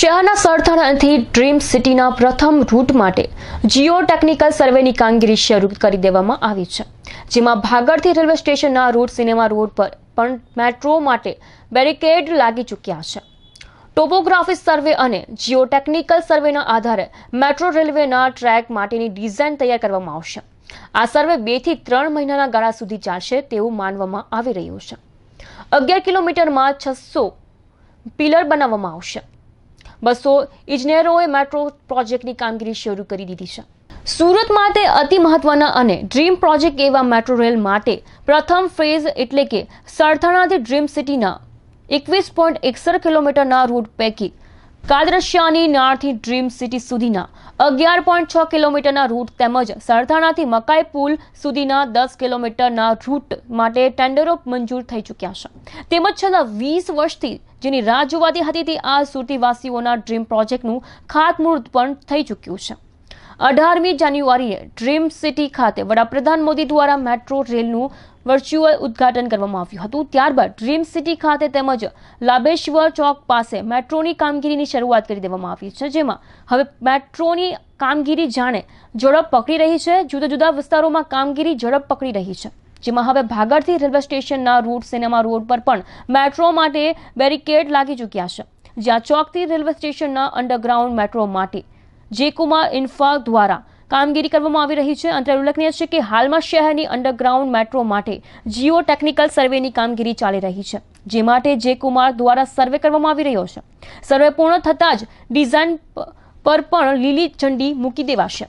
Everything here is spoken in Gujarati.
શહેરના સરથાણાથી ડ્રીમ સિટીના પ્રથમ રૂટ માટે જીઓ ટેકનિકલ સર્વેની કામગીરી શરૂ કરી દેવામાં આવી છે, જેમાં ભાગળથી રેલવે સ્ટેશનના રૂટ સિનેમા રોડ પર પણ મેટ્રો માટે બેરિકેડ લાગી ચૂક્યા છે. ટોપોગ્રાફી સર્વે અને જીઓ ટેકનિકલ સર્વેના આધારે મેટ્રો રેલવેના ટ્રેક માટેની ડિઝાઇન તૈયાર કરવામાં આવશે. આ સર્વે બેથી ત્રણ મહિનાના ગાળા સુધી ચાલશે તેવું માનવામાં આવી રહ્યું છે. અગિયાર કિલોમીટરમાં છસો પિલર બનાવવામાં આવશે. બસો ઇજનેરોએ મેટ્રો પ્રોજેક્ટની કામગીરી શરૂ કરી દીધી છે. સુરત માટે અતિ મહત્વના અને ડ્રીમ પ્રોજેક્ટ એવા મેટ્રો રેલ માટે પ્રથમ ફેઝ એટલે કે સરથાણાથી ડ્રીમ સિટીના એકવીસ પોઈન્ટ એકસઠ કિલોમીટરના રૂટ પૈકી કાદરશિયાની નાળથી ડ્રીમ સિટી સુધીના અગિયાર પોઈન્ટ છ કિલોમીટરના રૂટ તેમજ સરથાણાથી મકાઈ પુલ સુધીના દસ કિલોમીટરના રૂટ માટે ટેન્ડરો મંજૂર થઈ ચૂક્યા છે. તેમજ છેલ્લા વીસ વર્ષથી જેની રાહ હતી તે આ સુરતીવાસીઓના ડ્રીમ પ્રોજેક્ટનું ખાતમુહૂર્ત પણ થઈ ચૂક્યું છે. અઢારમી જાન્યુઆરીએ ડ્રીમ સિટી ખાતે વડાપ્રધાન મોદી દ્વારા મેટ્રો રેલનું વર્ચ્યુઅલ ઉદ્ઘાટન કરવામાં આવ્યું હતું. ત્યારબાદ ડ્રીમ સિટી ખાતે તેમજ લાબેશ્વર ચોક પાસે મેટ્રોની કામગીરીની શરૂઆત કરી દેવામાં આવી છે, જેમાં હવે મેટ્રોની કામગીરી જાણે ઝડપ પકડી રહી છે. જુદા જુદા વિસ્તારોમાં કામગીરી ઝડપ પકડી રહી છે, જેમાં હવે ભાગળથી રેલવે સ્ટેશનના રૂટ, સિનેમા રોડ પર પણ મેટ્રો માટે બેરિકેડ લાગી ચૂક્યા છે. જ્યાં ચોકથી રેલવે સ્ટેશનના અંડરગ્રાઉન્ડ મેટ્રો માટે જે કુમાર ઇન્ફા દ્વારા કામગીરી કરવામાં આવી રહી છે. અત્રે ઉલ્લેખનીય છે કે હાલમાં શહેરની અંડરગ્રાઉન્ડ મેટ્રો માટે જીઓ ટેકનિકલ સર્વેની કામગીરી ચાલી રહી છે, જે માટે જે કુમાર દ્વારા સર્વે કરવામાં આવી રહ્યો છે. સર્વે પૂર્ણ થતાં જ ડિઝાઇન પર પણ લીલી ઝંડી મૂકી દેવાશે.